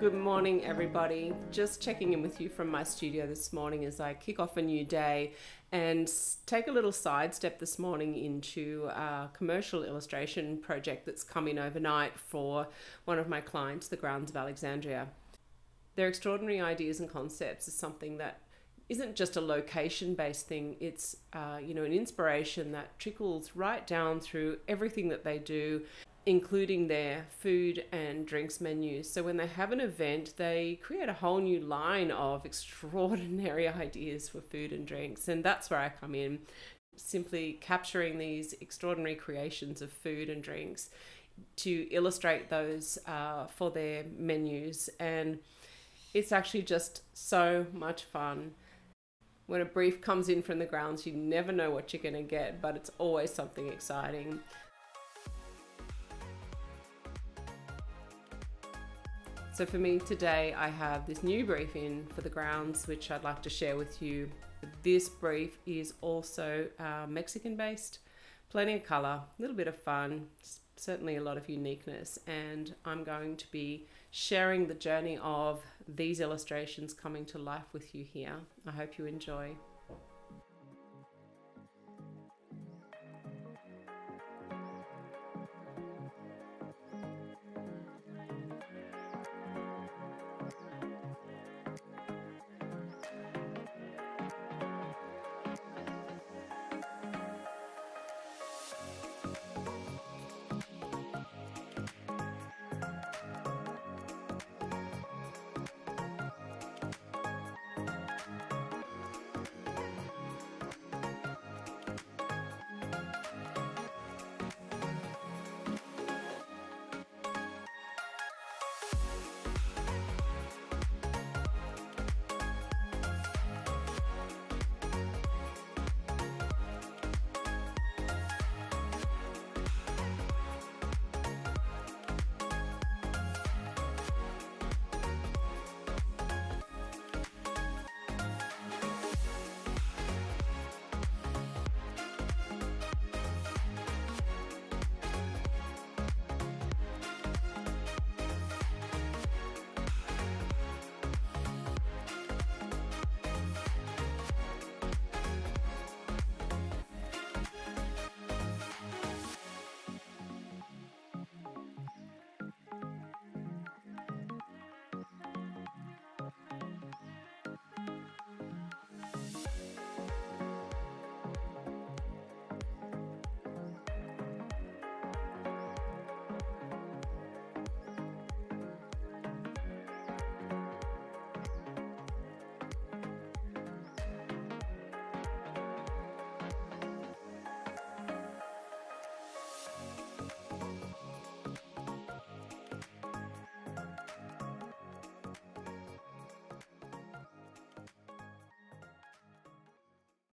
Good morning, everybody. Just checking in with you from my studio this morning as I kick off a new day and take a little sidestep this morning into a commercial illustration project that's coming overnight for one of my clients, the Grounds of Alexandria. Their extraordinary ideas and concepts is something that isn't just a location based thing it's uh, you know an inspiration that trickles right down through everything that they do including their food and drinks menus. So when they have an event, they create a whole new line of extraordinary ideas for food and drinks. And that's where I come in, simply capturing these extraordinary creations of food and drinks to illustrate those uh, for their menus. And it's actually just so much fun. When a brief comes in from the grounds, you never know what you're going to get, but it's always something exciting. So for me today, I have this new brief in for the grounds, which I'd like to share with you. This brief is also uh, Mexican based, plenty of color, a little bit of fun, certainly a lot of uniqueness. And I'm going to be sharing the journey of these illustrations coming to life with you here. I hope you enjoy.